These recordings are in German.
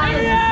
Hallelujah!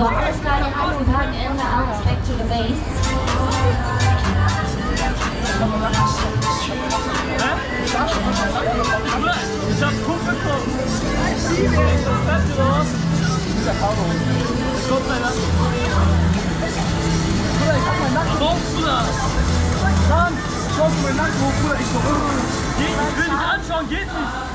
So, alles klar, die Reisewagenende out, back to the base. Ich hab Kumpel von. Fett oder was? Gott sei Dank. Bruder, ich hab meinen Nacken. Raus, Bruder. Dann, schau dir meinen Nacken hoch, Bruder. Ich so, Geht, ich will dich anschauen, geht nicht.